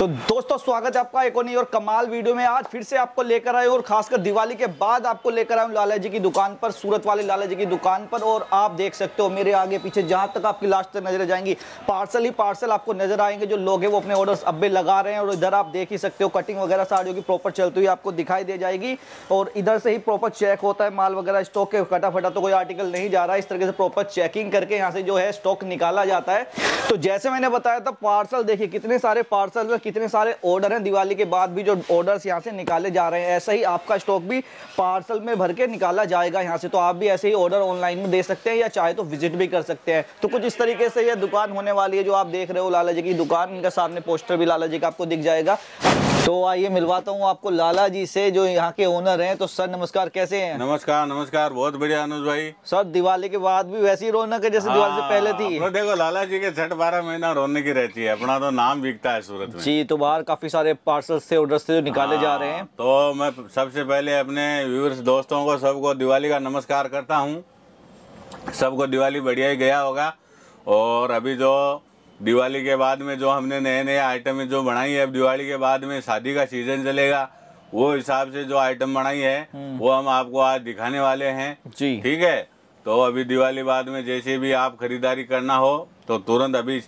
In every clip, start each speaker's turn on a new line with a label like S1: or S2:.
S1: तो दोस्तों, स्वागत है आपका एक और कमाल वीडियो में। आज फिर से आपको लेकर आए और खासकर दिवाली के बाद आपको लेकर आए लाला जी की दुकान पर, सूरत वाले लाला जी की दुकान पर। और आप देख सकते हो मेरे आगे पीछे जहाँ तक आपकी लास्ट तक नज़र जाएँगी, पार्सल ही पार्सल आपको नज़र आएँगे। जो लोग हैं वो अपने ऑर्डर अब लगा रहे हैं और इधर आप देख ही सकते हो कटिंग वगैरह साड़ियों की प्रॉपर चलती हुई आपको दिखाई दे जाएगी। और इधर से ही प्रॉपर चेक होता है माल वगैरह स्टॉक के। फटाफटा तो कोई आर्टिकल नहीं जा रहा है। इस तरीके से प्रॉपर चेकिंग करके यहाँ से जो है स्टॉक निकाला जाता है। तो जैसे मैंने बताया था, पार्सल देखिए, कितने सारे पार्सल कितने सारे ऑर्डर हैं? दिवाली के बाद भी जो ऑर्डर्स यहाँ से निकाले जा रहे हैं, ऐसा ही आपका स्टॉक भी पार्सल में भर के निकाला जाएगा यहाँ से। तो आप भी ऐसे ही ऑर्डर ऑनलाइन में दे सकते हैं या चाहे तो विज़िट भी कर सकते हैं। तो कुछ इस तरीके से यह दुकान होने वाली है जो आप देख रहे हो, लाला जी की दुकान। इनका सामने पोस्टर भी लाला जी का आपको दिख जाएगा। तो आइए मिलवाता हूँ आपको लाला जी से जो यहाँ के ओनर हैं। तो सर नमस्कार कैसे हैं?
S2: नमस्कार नमस्कार बहुत बढ़िया अनुज भाई।
S1: सर दिवाली के बाद भी वैसी रौनक है जैसे दिवाली से पहले थी।
S2: हाँ, देखो लाला जी के छठ बारह महीना रोने की रहती है। अपना तो नाम बिकता है सूरत में।
S1: जी तो बाहर काफ़ी सारे पार्सल से ऑर्डर से जो निकाले जा रहे हैं।
S2: हाँ, तो मैं सबसे पहले अपने व्यूअर्स दोस्तों को सबको दिवाली का नमस्कार करता हूँ। सबको दिवाली बढ़िया ही गया होगा। और अभी जो दिवाली के बाद में जो हमने नए नए आइटम जो बनाई है अब दिवाली के बाद में शादी का सीज़न चलेगा वो हिसाब से जो आइटम बनाई है
S1: हम्म।
S2: वो हम आपको आज दिखाने वाले हैं।
S1: जी।
S2: ठीक है? तो अभी दिवाली बाद में जैसे भी आप खरीदारी करना हो तो तुरंत अभी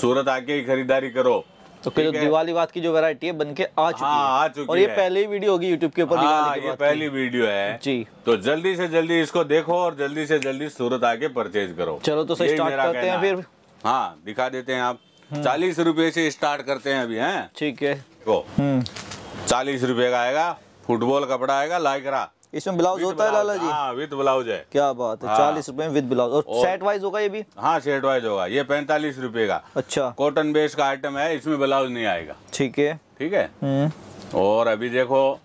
S2: सूरत आके ही खरीदारी करो।
S1: तो जो दिवाली बाद की जो वैरायटी है बन के आ चुकी
S2: हाँ,
S1: है
S2: आ चुकी
S1: और ये
S2: है।
S1: पहली वीडियो होगी यूट्यूब के ऊपर
S2: हाँ ये पहली वीडियो है।
S1: जी।
S2: तो जल्दी से जल्दी इसको देखो और जल्दी से जल्दी सूरत आके परचेज करो।
S1: चलो तो सही
S2: मेरा
S1: करते हैं फिर।
S2: है। दिखा देते हैं आप। चालीस रुपए से स्टार्ट करते हैं अभी हैं?
S1: ठीक है।
S2: को
S1: हम्म।
S2: चालीस रुपए का आएगा फुटबॉल कपड़ा आएगा लाइकरा।
S1: इसमें ब्लाउज होता है लाला जी?
S2: हाँ विद ब्लाउज है।
S1: क्या बात है
S2: हाँ।
S1: चालीस रुपए में विद ब्लाउज। और
S2: और-
S1: सेट वाइज होगा ये भी?
S2: हाँ सेट वाइज होगा। ये पैंतालीस रुपए का।
S1: अच्छा।
S2: कॉटन बेस का आइटम है इसमें ब्लाउज नहीं आएगा।
S1: ठीक है।
S2: ठीक है?
S1: हम्म।
S2: और अभी देखो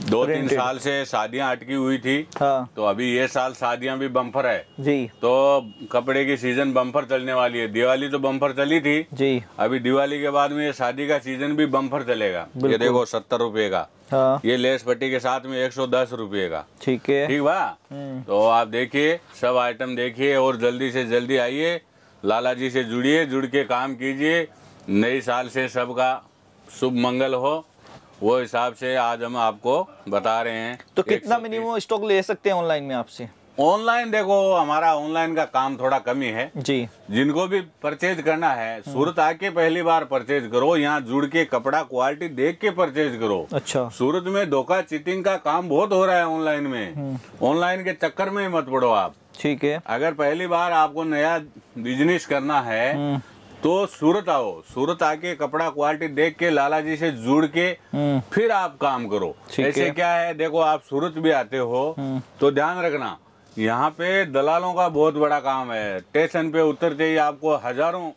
S2: दो तीन साल से शादियाँ अटकी हुई थी।
S1: हाँ।
S2: तो अभी ये साल शादियाँ भी बम्पर है।
S1: जी।
S2: तो कपड़े की सीज़न बम्पर चलने वाली है। दिवाली तो बम्पर चली थी।
S1: जी।
S2: अभी दिवाली के बाद में ये शादी का सीज़न भी बम्पर चलेगा। ये देखो सत्तर रुपए का।
S1: हाँ।
S2: ये लेस पट्टी के साथ में एक सौ दस रुपये का।
S1: ठीक है।
S2: ठीक बा?
S1: हम्म।
S2: तो आप देखिए सब आइटम देखिए और जल्दी से जल्दी आइए। लाला जी से जुड़िए जुड़ के काम कीजिए। नई साल से सबका शुभ मंगल हो। वो हिसाब से आज हम आपको बता रहे हैं
S1: तो कितना मिनिमम स्टॉक ले सकते हैं ऑनलाइन में आपसे?
S2: ऑनलाइन देखो हमारा ऑनलाइन का काम थोड़ा कमी है
S1: जी।
S2: जिनको भी परचेज करना है सूरत आके पहली बार परचेज करो यहाँ जुड़ के कपड़ा क्वालिटी देख के परचेज करो।
S1: अच्छा।
S2: सूरत में धोखा चीटिंग का काम बहुत हो रहा है ऑनलाइन में। ऑनलाइन के चक्कर में मत पड़ो आप।
S1: ठीक है।
S2: अगर पहली बार आपको नया बिज़नेस करना है
S1: हम्म।
S2: तो सूरत आओ सूरत आके कपड़ा क्वालिटी देख के लाला जी से जुड़ के
S1: हम्म।
S2: फिर आप काम करो। ऐसे क्या है? देखो आप सूरत भी आते हो
S1: हम्म।
S2: तो ध्यान रखना यहाँ पे दलालों का बहुत बड़ा काम है। स्टेशन पे उतरते ही आपको हज़ारों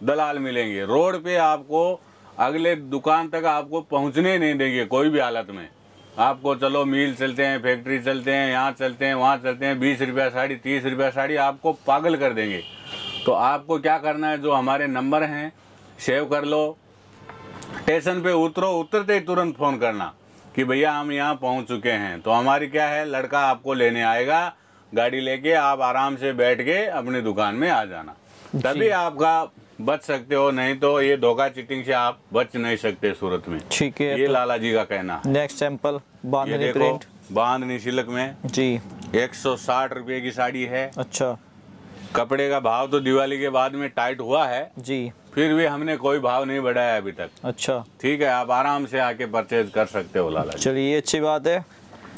S2: दलाल मिलेंगे। रोड पे आपको अगले दुकान तक आपको पहुँचने नहीं देंगे कोई भी हालत में। आपको चलो मिल चलते हैं फैक्ट्री चलते हैं यहाँ चलते हैं वहाँ चलते हैं बीस रुपया साड़ी तीस रुपया साड़ी आपको पागल कर देंगे। तो आपको क्या करना है जो हमारे नंबर हैं सेव कर लो। स्टेशन पे उतरो उतरते ही तुरंत फ़ोन करना कि भैया हम यहाँ पहुँच चुके हैं। तो हमारी क्या है लड़का आपको लेने आएगा गाड़ी लेके आप आराम से बैठ के अपनी दुकान में आ जाना। तभी आपका बच सकते हो नहीं तो ये धोखा चीटिंग से आप बच नहीं सकते सूरत में।
S1: ठीक है
S2: ये तो लाला जी का कहना।
S1: Next sample bandhani print
S2: bandhani silk में
S1: जी।
S2: एक सौ साठ रुपये की साड़ी है।
S1: अच्छा।
S2: कपड़े का भाव तो दिवाली के बाद में टाइट हुआ है।
S1: जी।
S2: फिर भी हमने कोई भाव नहीं बढ़ाया अभी तक।
S1: अच्छा।
S2: ठीक है आप आराम से आके परचेज कर सकते हो लाला
S1: चलिए ये अच्छी बात है।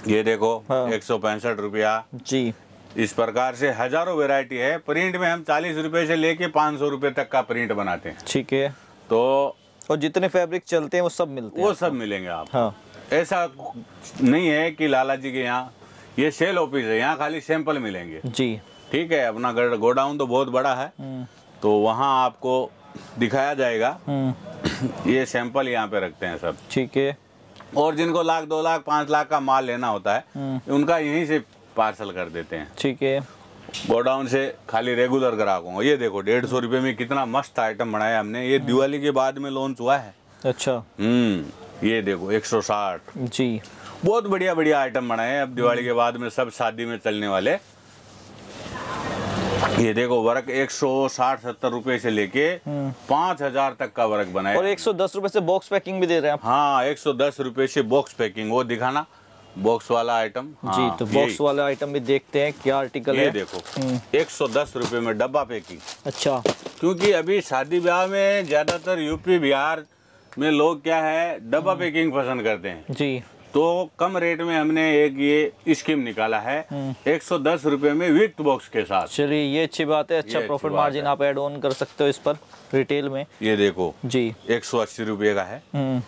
S2: ये देखो
S1: हाँ।
S2: एक सौ पैंसठ रुपया।
S1: जी।
S2: इस प्रकार से हज़ारों वैरायटी है। प्रिंट में हम चालीस रुपए से लेके पाँच सौ रुपए तक का प्रिंट बनाते हैं।
S1: ठीक है।
S2: तो
S1: और जितने फैब्रिक चलते हैं वो सब मिलते हैं
S2: वो सब मिलेंगे आप
S1: हाँ।
S2: ऐसा नहीं है कि लाला जी के यहाँ ये सेल ऑफ़िस है यहाँ खाली सैंपल मिलेंगे।
S1: जी।
S2: ठीक है अपना गड- गोडाउन तो बहुत बड़ा है
S1: हम्म।
S2: तो वहाँ आपको दिखाया जाएगा।
S1: हम्म।
S2: ये सैंपल यहाँ पे रखते हैं सब।
S1: ठीक है।
S2: और जिनको लाख दो लाख पाँच लाख का माल लेना होता है
S1: हम्म।
S2: उनका यहीं से पार्सल कर देते हैं।
S1: ठीक है।
S2: गोडाउन से खाली रेगुलर ग्राहकों को। ये देखो डेढ़ सौ रुपये में कितना मस्त आइटम बनाया हमने। ये दिवाली के बाद में लॉन्च हुआ है।
S1: अच्छा।
S2: हम्म ये देखो एक सौ साठ।
S1: जी।
S2: बहुत बढ़िया बढ़िया आइटम बनाए हैं। अब दिवाली के बाद में सब शादी में चलने वाले ये देखो वर्क एक सौ साठ सत्तर रुपए से लेके पाँच हज़ार तक का वर्क बना
S1: हम्म। और एक सौ दस रुपए से बॉक्स पैकिंग भी दे रहे हैं आप।
S2: हाँ एक सौ दस रुपए से बॉक्स पैकिंग वो दिखाना। बॉक्स वाला आइटम हाँ,
S1: जी तो बॉक्स वाला आइटम भी देखते हैं क्या आर्टिकल
S2: ये
S1: है।
S2: देखो
S1: हम्म।
S2: एक सौ दस रुपए में डब्बा पैकिंग
S1: अच्छा।
S2: क्योंकि अभी शादी ब्याह में ज़्यादातर यूपी बिहार में लोग क्या है डब्बा
S1: हम्म।
S2: पैकिंग पसंद करते हैं।
S1: जी।
S2: तो कम रेट में हमने एक ये स्कीम निकाला है
S1: हम्म।
S2: एक सौ दस रुपए में विथ बॉक्स के साथ।
S1: चलिए ये अच्छी बात है अच्छा प्रॉफिट मार्जिन आप एड ऑन कर सकते हो इस पर रिटेल में।
S2: ये देखो
S1: जी।
S2: एक सौ अस्सी रुपये का है।
S1: हम्म।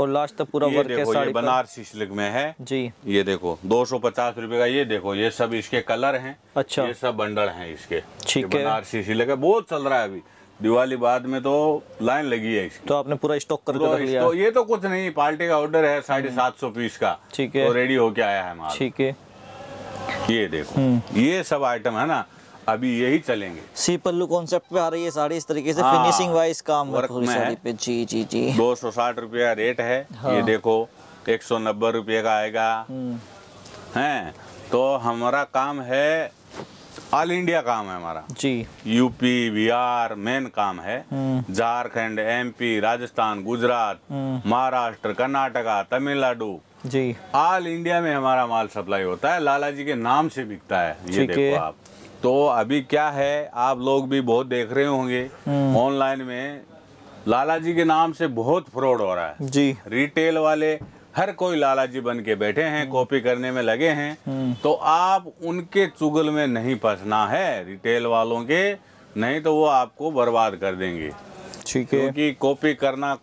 S1: और लास्ट तक पूरा वर्क है
S2: देखो ये
S1: साड़ी
S2: बनारसी सिल्क में है।
S1: जी।
S2: ये देखो दो सौ पचास रुपए का ये देखो ये सब इसके कलर हैं।
S1: अच्छा।
S2: ये सब बंडल हैं इसके।
S1: ठीक है।
S2: बनारसी सिल्क है बहुत चल रहा है अभी। दिवाली बाद में तो लाइन लगी है इसकी।
S1: तो आपने पूरा स्टॉक करके
S2: तो
S1: रख लिया।
S2: तो ये तो कुछ नहीं पार्टी का ऑर्डर है साढ़े सात सौ पीस का।
S1: ठीक है।
S2: तो रेडी होके आया है माल।
S1: ठीक है।
S2: ये देखो
S1: हम्म।
S2: ये सब आइटम है ना अभी यही चलेंगे।
S1: सी पल्लू कॉन्सेप्ट पे आ रही है साड़ी इस तरीके से
S2: हाँ,
S1: फिनिशिंग वाइज काम है
S2: वर्क में
S1: साड़ी
S2: है।
S1: पे। जी जी जी।
S2: दो सौ साठ रुपया रेट है।
S1: हाँ।
S2: ये देखो एक सौ नब्बे रुपये का आएगा। है तो हमारा काम है ऑल इंडिया काम है हमारा।
S1: जी।
S2: यूपी बिहार मेन काम है।
S1: हम्म।
S2: झारखंड एमपी राजस्थान गुजरात
S1: हम्म।
S2: महाराष्ट्र कर्नाटका तमिलनाडु।
S1: जी।
S2: ऑल इंडिया में हमारा माल सप्लाई होता है। लाला जी के नाम से बिकता है ये देखो आप। तो अभी क्या है आप लोग भी बहुत देख रहे होंगे
S1: हम्म।
S2: ऑनलाइन में लाला जी के नाम से बहुत फ्रॉड हो रहा है।
S1: जी।
S2: रिटेल वाले हर कोई लाला जी बन के बैठे हैं कॉपी करने में लगे हैं
S1: हम्म।
S2: तो आप उनके चुगल में नहीं फंसना है रिटेल वालों के नहीं तो वो आपको बर्बाद कर देंगे।
S1: ठीक है।
S2: क्योंकि कॉपी करना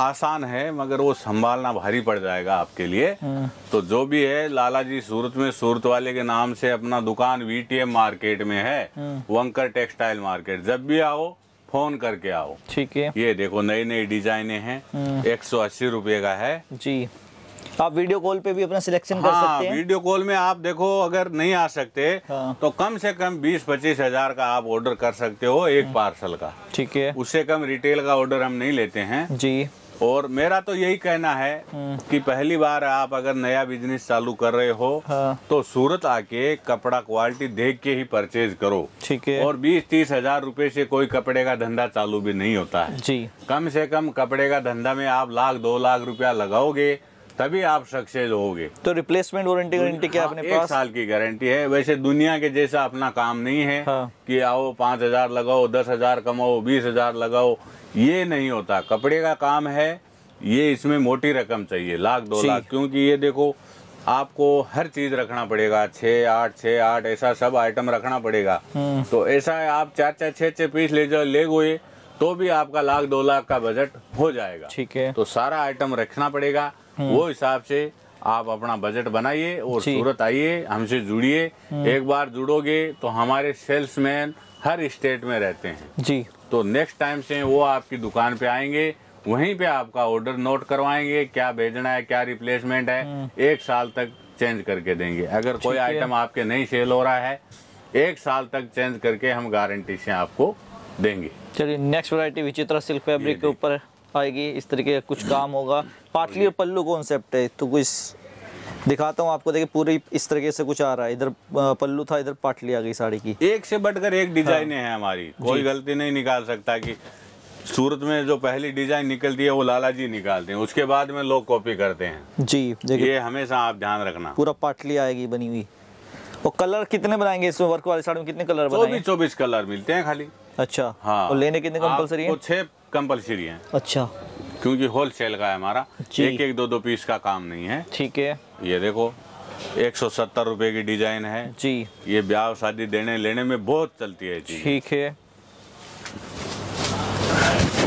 S2: आसान है मगर वो संभालना भारी पड़ जाएगा आपके लिए।
S1: हम्म।
S2: तो जो भी है लाला जी सूरत में सूरत वाले के नाम से अपना दुकान वीटीएम मार्केट में है
S1: हम्म।
S2: वंकर टेक्सटाइल मार्केट। जब भी आओ फ़ोन करके आओ।
S1: ठीक है।
S2: ये देखो नई नई डिजाइने हैं
S1: हम्म।
S2: एक सौ अस्सी रुपये का है।
S1: जी। आप वीडियो कॉल पे भी अपना सिलेक्शन कर
S2: हाँ
S1: सकते हैं।
S2: वीडियो कॉल में आप देखो अगर नहीं आ सकते
S1: हाँ।
S2: तो कम से कम बीस पच्चीस हज़ार का आप ऑर्डर कर सकते हो एक पार्सल का।
S1: ठीक है।
S2: उससे कम रिटेल का ऑर्डर हम नहीं लेते हैं।
S1: जी।
S2: और मेरा तो यही कहना है। कि पहली बार आप अगर नया बिज़नेस चालू कर रहे हो
S1: हाँ।
S2: तो सूरत आके कपड़ा क्वालिटी देख के ही परचेज करो।
S1: ठीक है।
S2: और बीस तीस हज़ार रूपए से कोई कपड़े का धंधा चालू भी नहीं होता है।
S1: जी।
S2: कम से कम कपड़े का धंधा में आप लाख दो लाख रुपया लगाओगे तभी आप सक्सेस होगे।
S1: तो रिप्लेसमेंट वारंटी गारंटी क्या है अपने
S2: एक
S1: पास?
S2: साल की गारंटी है। वैसे दुनिया के जैसा अपना काम नहीं है
S1: हाँ।
S2: कि आओ पाँच हज़ार लगाओ दस हज़ार कमाओ बीस हज़ार लगाओ। ये नहीं होता। कपड़े का काम है ये इसमें मोटी रकम चाहिए लाख दो लाख। क्योंकि ये देखो आपको हर चीज़ रखना पड़ेगा। छः आठ छः आठ ऐसा सब आइटम रखना पड़ेगा।
S1: हम्म।
S2: तो ऐसा आप चार चार छः छः पीस ले जाओ ले गए तो भी आपका लाख दो लाख का बजट हो जाएगा।
S1: ठीक है।
S2: तो सारा आइटम रखना पड़ेगा। वो हिसाब से आप अपना बजट बनाइए और। सूरत आइए हमसे जुड़िए। एक बार जुड़ोगे तो हमारे सेल्समैन हर स्टेट में रहते हैं।
S1: जी।
S2: तो नेक्स्ट टाइम से वो आपकी दुकान पे आएँगे वहीं पे आपका ऑर्डर नोट करवाएँगे क्या भेजना है क्या रिप्लेसमेंट है एक साल तक चेंज करके देंगे। अगर कोई आइटम आपके नहीं सेल हो रहा है एक साल तक चेंज करके हम गारंटी से आपको देंगे।
S1: चलिए next variety Vichitra silk fabric के ऊपर आएगी इस तरीके का कुछ काम होगा। पाटली और पल्लू कॉन्सेप्ट है तो कुछ दिखाता हूँ आपको देखिए पूरी इस तरीके से कुछ आ रहा है। इधर पल्लू था इधर पाटली आ गई साड़ी की।
S2: एक से बढ़कर एक डिज़ाइन है। हमारी। कोई गलती नहीं निकाल सकता कि सूरत में जो पहली डिज़ाइन निकलती है वो लाला जी निकालते हैं। उसके बाद में लोग कॉपी करते हैं।
S1: जी देखिए।
S2: ये हमेशा आप ध्यान रखना।
S1: पूरा पाटली आएगी बनी हुई। और कलर कितने बनाएँगे इसमें? वर्क वाली साड़ी में कितने कलर
S2: चौबीस
S1: बनाएँगे?
S2: चौबीस कलर मिलते हैं खाली।
S1: अच्छा।
S2: हाँ।
S1: और लेने कितने कंपलसरी है?
S2: छह कंपलसरी है।
S1: अच्छा।
S2: क्योंकि होलसेल का है हमारा। एक एक दो दो पीस का काम नहीं है।
S1: ठीक है।
S2: ये देखो एक सौ सत्तर रुपए की डिज़ाइन है।
S1: जी।
S2: ये ब्याह शादी देने लेने में बहुत चलती है
S1: ठीक है।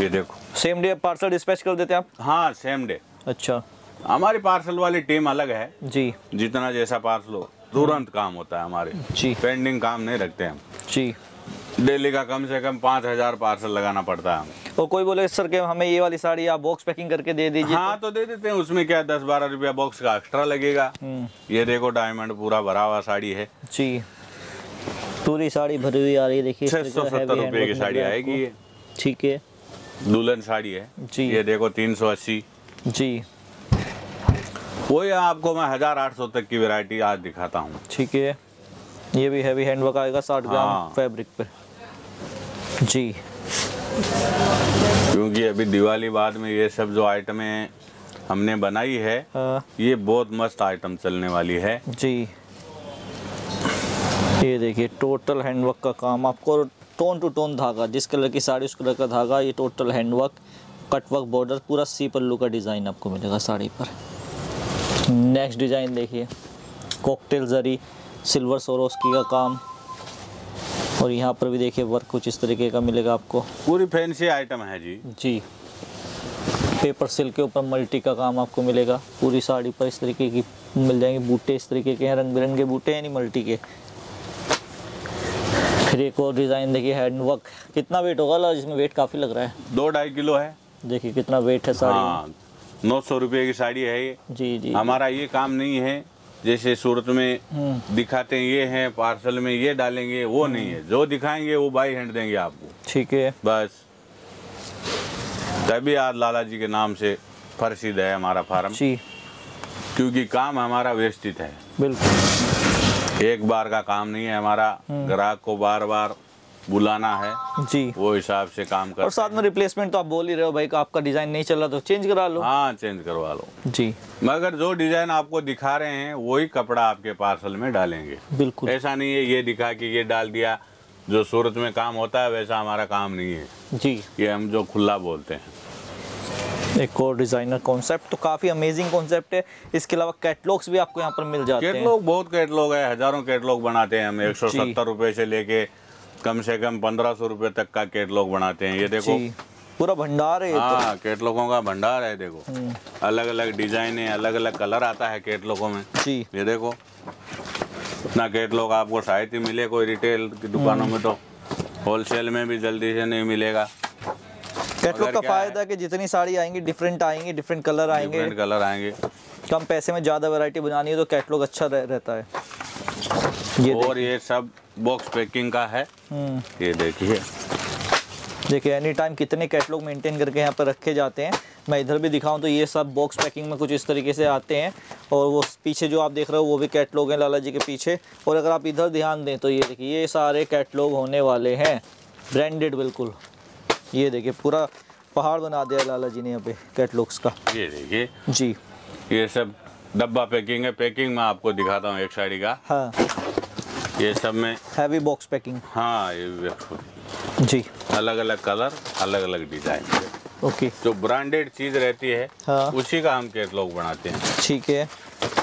S2: ये देखो।
S1: सेम डे पार्सल डिस्पैच कर देते हैं आप?
S2: हाँ सेम डे
S1: अच्छा।
S2: हमारी पार्सल वाली टीम अलग है।
S1: जी।
S2: जितना जैसा पार्सल हो तुरंत काम होता है हमारे।
S1: जी।
S2: पेंडिंग काम नहीं रखते हम।
S1: जी।
S2: डेली का कम से कम पाँच हज़ार पार्सल लगाना पड़ता है हमें
S1: और कोई बोले सर कि हमें ये वाली साड़ी आप बॉक्स पैकिंग करके दे दीजिए।
S2: हाँ तो दे देते हैं उसमें क्या दस बारह रुपया बॉक्स का एक्स्ट्रा लगेगा।
S1: हम्म,
S2: ये देखो डायमंड पूरा भरा हुआ साड़ी है।
S1: जी। पूरी साड़ी भरी हुई आ रही है देखिए
S2: छह सौ सत्तर रुपए की साड़ी आएगी ये।
S1: ठीक है।
S2: दुल्हन साड़ी है।
S1: जी।
S2: ये देखो तीन सौ अस्सी।
S1: जी।
S2: वही आपको मैं हज़ार आठ सौ तक की वैरायटी आज दिखाता हूँ।
S1: ठीक है। ये भी हैवी हैंडवर्क आएगा साठ ग्राम
S2: हाँ।
S1: फैब्रिक पे। जी।
S2: क्योंकि अभी दिवाली बाद में ये सब जो आइटमें हमने बनाई है
S1: हाँ,
S2: ये बहुत मस्त आइटम चलने वाली है।
S1: जी। ये देखिए टोटल हैंडवर्क का काम। आपको टोन टू टोन धागा जिस कलर की साड़ी उस कलर का धागा ये टोटल हैंडवर्क कटवर्क बॉर्डर पूरा सी पल्लू का डिज़ाइन आपको मिलेगा साड़ी पर। नेक्स्ट डिज़ाइन देखिए कॉकटेल जरी सिल्वर सोरोस्की का काम। और यहाँ पर भी देखिए वर्क कुछ इस तरीके का मिलेगा आपको।
S2: पूरी फैंसी आइटम है जी।
S1: जी। पेपर सिल्क के ऊपर मल्टी का काम आपको मिलेगा। पूरी साड़ी पर इस तरीके की मिल जाएँगे। बूटे इस तरीके के हैं रंग बिरंगे बूटे हैं नहीं मल्टी के। फिर एक और डिज़ाइन देखिए हैंड वर्क कितना वेट होगा ला जिसमें वेट काफ़ी लग रहा है।
S2: दो ढाई किलो है।
S1: देखिए कितना वेट है साड़ी
S2: हाँ नौ सौ रुपये की साड़ी है ये।
S1: जी जी।
S2: हमारा ये काम नहीं है। जैसे सूरत में
S1: हम्म,
S2: दिखाते हैं ये है पार्सल में ये डालेंगे वो नहीं है। जो दिखाएँगे वो बाई हैंड देंगे आपको।
S1: ठीक है।
S2: बस। तभी आज लाला जी के नाम से प्रसिद्ध है हमारा फार्म।
S1: जी।
S2: क्योंकि काम हमारा व्यवस्थित है।
S1: बिल्कुल।
S2: एक बार का काम नहीं है हमारा।
S1: हम्म।
S2: ग्राहक को बार बार बुलाना है
S1: जी।
S2: वो हिसाब से काम
S1: कर
S2: और
S1: साथ में रिप्लेसमेंट तो आप बोल ही रहे हो भाई कि आपका डिज़ाइन नहीं चल रहा तो चेंज करा लो।
S2: हाँ चेंज करवा लो।
S1: जी।
S2: मगर जो डिज़ाइन आपको दिखा रहे हैं वही कपड़ा आपके पार्सल में डालेंगे।
S1: बिल्कुल।
S2: ऐसा नहीं है ये दिखा कि ये डाल दिया जो सूरत में काम होता है वैसा हमारा काम नहीं है।
S1: जी।
S2: ये हम जो खुला बोलते हैं।
S1: एक और डिज़ाइनर कॉन्सेप्ट तो काफ़ी अमेजिंग कॉन्सेप्ट है। इसके अलावा कैटलॉग्स भी आपको यहाँ पर मिल जाते हैं।
S2: कैटलॉग बहुत कैटलॉग है हज़ारों कैटलॉग बनाते हैं हम एक सौ सत्तर रुपए से लेके कम से कम पंद्रह सौ रुपए तक का कैटलॉग बनाते हैं। ये देखो।
S1: पूरा भंडार है तो।
S2: हाँ कैटलॉगों का भंडार है देखो। अलग अलग डिज़ाइन है अलग अलग कलर आता है कैटलॉगों में।
S1: जी।
S2: ये देखो। इतना कैटलॉग आपको शायद ही मिले कोई रिटेल की दुकानों में तो। होलसेल में भी जल्दी से नहीं मिलेगा।
S1: कैटलॉग का फ़ायदा है। कि जितनी साड़ी आएँगी डिफरेंट आएँगी डिफरेंट कलर आएँगे।
S2: डिफरेंट कलर आएँगे।
S1: कम पैसे में ज़्यादा वैरायटी बनानी है तो कैटलॉग अच्छा रह, रहता है। ये
S2: और ये सब बॉक्स पैकिंग का है।
S1: हम्म।
S2: ये देखिए।
S1: देखिए एनी टाइम कितने कैटलॉग मेंटेन करके यहाँ पर रखे जाते हैं। मैं इधर भी दिखाऊँ तो ये सब बॉक्स पैकिंग में कुछ इस तरीके से आते हैं। और वो पीछे जो आप देख रहे हो वो भी कैटलॉग हैं लाला जी के पीछे। और अगर आप इधर ध्यान दें तो ये देखिए ये सारे कैटलॉग होने वाले हैं। ब्रांडेड बिल्कुल। ये देखिए पूरा पहाड़ बना दिया लाला जी ने यहाँ पे कैटलॉग्स का।
S2: ये देखिए।
S1: जी।
S2: ये सब डब्बा पैकिंग है। पैकिंग में आपको दिखाता हूँ एक साड़ी का।
S1: हाँ।
S2: ये सब में
S1: हैवी बॉक्स पैकिंग
S2: हाँ ये
S1: जी
S2: अलग अलग कलर अलग अलग डिज़ाइन
S1: ओके
S2: जो ब्रांडेड चीज़ रहती है
S1: हाँ।
S2: उसी का हम कैटलॉग बनाते हैं।
S1: ठीक है।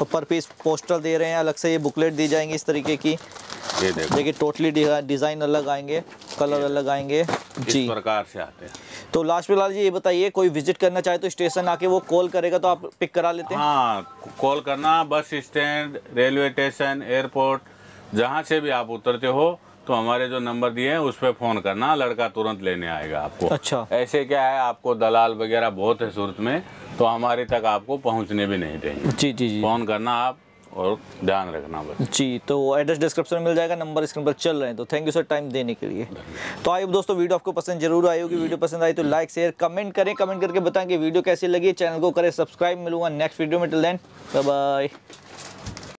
S1: और पर पीस पोस्टर दे रहे हैं अलग से ये बुकलेट दी जाएँगी इस तरीके की।
S2: ये देखो।
S1: देखिए टोटली डिज़ाइन अलग आएँगे कलर अलग आएँगे।
S2: इस
S1: जी।
S2: प्रकार से आते हैं।
S1: तो लास्ट में लाल जी ये बताइए कोई विज़िट करना चाहे तो स्टेशन आके वो कॉल करेगा तो आप पिक करा लेते हैं?
S2: हाँ कॉल करना bus stand railway station airport जहाँ से भी आप उतरते हो तो हमारे जो नंबर दिए हैं उस पर फ़ोन करना लड़का तुरंत लेने आएगा आपको।
S1: अच्छा।
S2: ऐसे क्या है आपको दलाल वगैरह बहुत है सूरत में तो हमारे तक आपको पहुँचने भी नहीं देंगे।
S1: जी जी जी।
S2: फ़ोन करना आप और ध्यान रखना बस।
S1: जी तो एड्रेस डिस्क्रिप्शन में मिल जाएगा नंबर स्क्रीन पर चल रहे हैं तो थैंक यू सर टाइम देने के लिए। तो आइए दोस्तों वीडियो आपको पसंद ज़रूर आई होगी वीडियो पसंद आई तो लाइक शेयर कमेंट करें कमेंट करके बताएँ कि वीडियो कैसी लगी चैनल को करें सब्सक्राइब मिलूँगा नेक्स्ट वीडियो में टिल देन बाय बाय